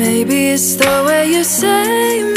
Maybe it's the way you say